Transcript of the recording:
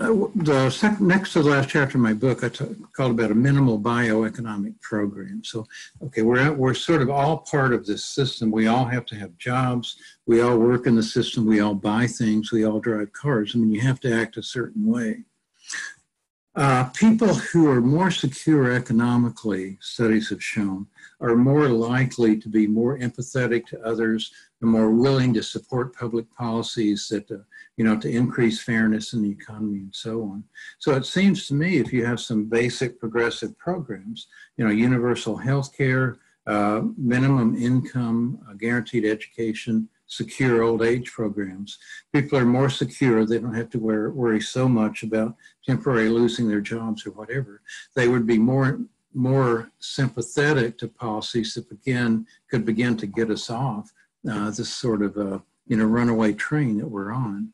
Uh, the next to the last chapter of my book, I called about a minimal bioeconomic program. So, okay, we're at, we're sort of all part of this system. We all have to have jobs. We all work in the system. We all buy things. We all drive cars. I mean, you have to act a certain way. Uh, people who are more secure economically, studies have shown, are more likely to be more empathetic to others and more willing to support public policies that, uh, you know, to increase fairness in the economy and so on. So it seems to me if you have some basic progressive programs, you know, universal health care, uh, minimum income, uh, guaranteed education, secure old age programs. People are more secure. They don't have to worry so much about temporarily losing their jobs or whatever. They would be more more sympathetic to policies that begin could begin to get us off uh, this sort of a you know runaway train that we're on.